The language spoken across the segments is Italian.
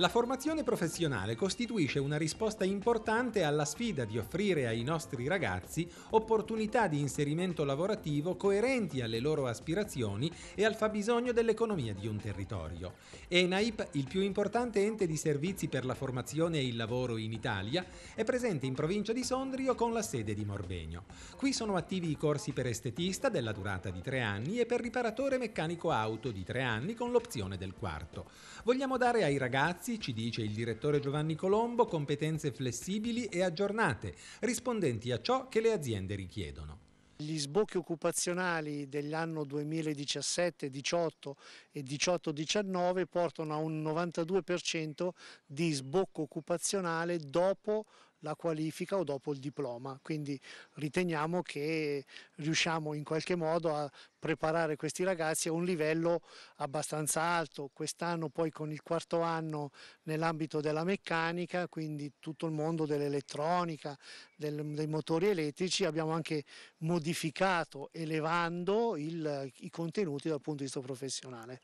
La formazione professionale costituisce una risposta importante alla sfida di offrire ai nostri ragazzi opportunità di inserimento lavorativo coerenti alle loro aspirazioni e al fabbisogno dell'economia di un territorio. ENAIP, il più importante ente di servizi per la formazione e il lavoro in Italia, è presente in provincia di Sondrio con la sede di Morbegno. Qui sono attivi i corsi per estetista della durata di tre anni e per riparatore meccanico auto di tre anni con l'opzione del quarto. Vogliamo dare ai ragazzi ragazzi, ci dice il direttore Giovanni Colombo, competenze flessibili e aggiornate, rispondenti a ciò che le aziende richiedono. Gli sbocchi occupazionali dell'anno 2017, 18 e 18-19 portano a un 92% di sbocco occupazionale dopo la qualifica o dopo il diploma, quindi riteniamo che riusciamo in qualche modo a preparare questi ragazzi a un livello abbastanza alto, quest'anno poi con il quarto anno nell'ambito della meccanica, quindi tutto il mondo dell'elettronica, del, dei motori elettrici, abbiamo anche modificato elevando il, i contenuti dal punto di vista professionale.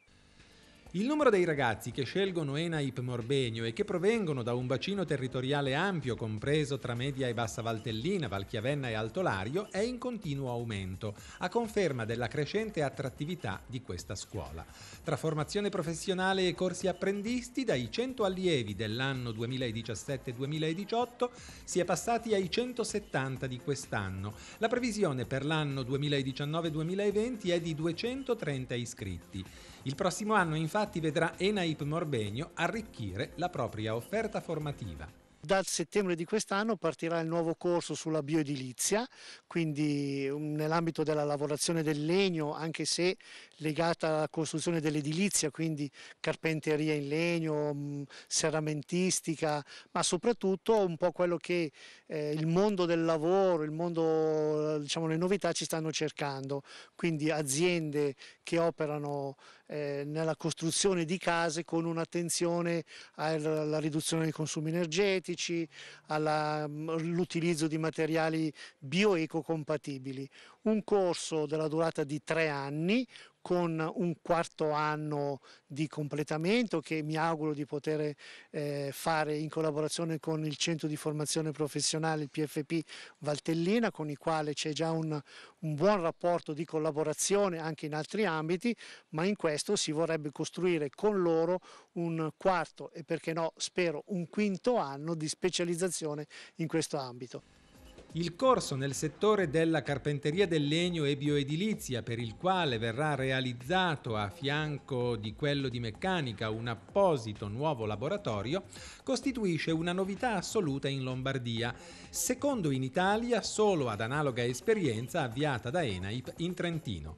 Il numero dei ragazzi che scelgono ENAIP Morbegno e che provengono da un bacino territoriale ampio compreso tra Media e Bassa Valtellina, Valchiavenna e Alto Lario è in continuo aumento, a conferma della crescente attrattività di questa scuola. Tra formazione professionale e corsi apprendisti, dai 100 allievi dell'anno 2017-2018 si è passati ai 170 di quest'anno. La previsione per l'anno 2019-2020 è di 230 iscritti. Il prossimo anno infatti vedrà Enaip Morbegno arricchire la propria offerta formativa. Dal settembre di quest'anno partirà il nuovo corso sulla bioedilizia, quindi um, nell'ambito della lavorazione del legno, anche se legata alla costruzione dell'edilizia, quindi carpenteria in legno, um, serramentistica, ma soprattutto un po' quello che eh, il mondo del lavoro, il mondo, diciamo, le novità ci stanno cercando, quindi aziende che operano eh, nella costruzione di case con un'attenzione alla riduzione dei consumi energetici, all'utilizzo di materiali bioecocompatibili. Un corso della durata di tre anni con un quarto anno di completamento che mi auguro di poter eh, fare in collaborazione con il centro di formazione professionale, il PFP Valtellina, con il quale c'è già un, un buon rapporto di collaborazione anche in altri ambiti, ma in questo si vorrebbe costruire con loro un quarto e perché no, spero un quinto anno di specializzazione in questo ambito. Il corso nel settore della carpenteria del legno e bioedilizia, per il quale verrà realizzato a fianco di quello di meccanica un apposito nuovo laboratorio, costituisce una novità assoluta in Lombardia, secondo in Italia solo ad analoga esperienza avviata da Enaip in Trentino.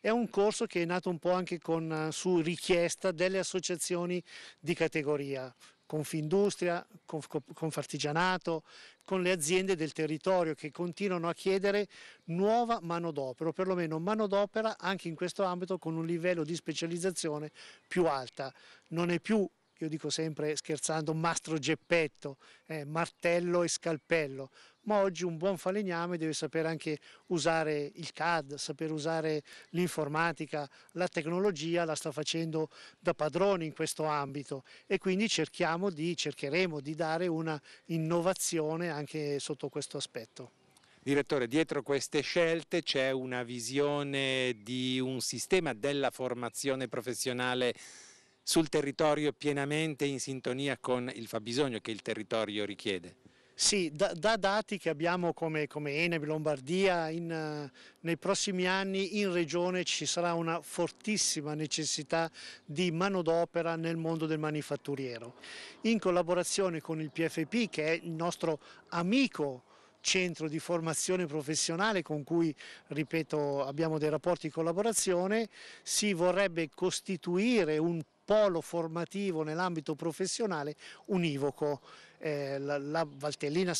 È un corso che è nato un po' anche con, su richiesta delle associazioni di categoria, Confindustria, Confartigianato, con le aziende del territorio che continuano a chiedere nuova manodopera, o perlomeno manodopera anche in questo ambito con un livello di specializzazione più alta. Non è più io dico sempre scherzando mastro geppetto, eh, martello e scalpello, ma oggi un buon falegname deve sapere anche usare il CAD, saper usare l'informatica, la tecnologia la sta facendo da padrone in questo ambito e quindi cerchiamo di, cercheremo di dare una innovazione anche sotto questo aspetto. Direttore, dietro queste scelte c'è una visione di un sistema della formazione professionale sul territorio pienamente in sintonia con il fabbisogno che il territorio richiede? Sì, da, da, dati che abbiamo come, come Eneb Lombardia, in, uh, nei prossimi anni in regione ci sarà una fortissima necessità di manodopera nel mondo del manifatturiero. In collaborazione con il PFP, che è il nostro amico centro di formazione professionale con cui, ripeto, abbiamo dei rapporti di collaborazione, si vorrebbe costituire un polo formativo nell'ambito professionale univoco. Eh, la, la Valtellina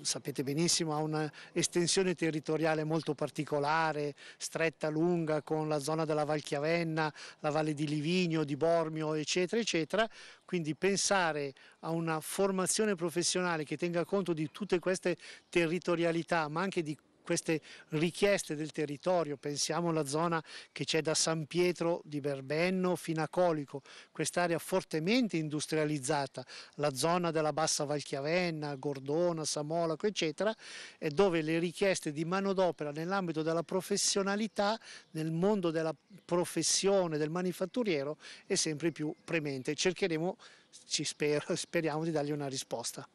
sapete benissimo, ha un'estensione territoriale molto particolare, stretta, lunga, con la zona della Val Chiavenna, la Valle di Livigno, di Bormio, eccetera, eccetera. Quindi pensare a una formazione professionale che tenga conto di tutte queste territorialità, ma anche di queste richieste del territorio, pensiamo alla zona che c'è da San Pietro di Berbenno fino a Colico, quest'area fortemente industrializzata, la zona della Bassa Valchiavenna, Gordona, Samolaco eccetera, è dove le richieste di manodopera nell'ambito della professionalità, nel mondo della professione del manifatturiero è sempre più premente. Cercheremo, ci spero, speriamo di dargli una risposta.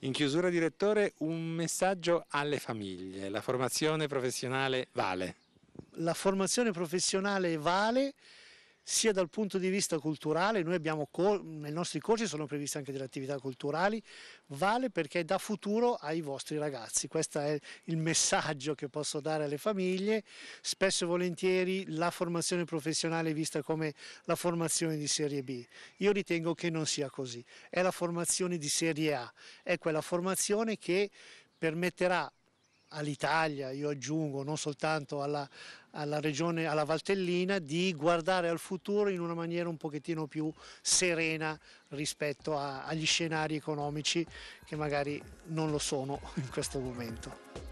In chiusura, direttore, un messaggio alle famiglie. La formazione professionale vale. La formazione professionale vale sia dal punto di vista culturale, noi abbiamo, nei nostri corsi sono previste anche delle attività culturali, vale perché dà futuro ai vostri ragazzi, questo è il messaggio che posso dare alle famiglie, spesso e volentieri la formazione professionale è vista come la formazione di serie B, io ritengo che non sia così, è la formazione di serie A, è quella formazione che permetterà all'Italia, io aggiungo, non soltanto alla, alla regione, alla Valtellina, di guardare al futuro in una maniera un pochettino più serena rispetto a, agli scenari economici che magari non lo sono in questo momento.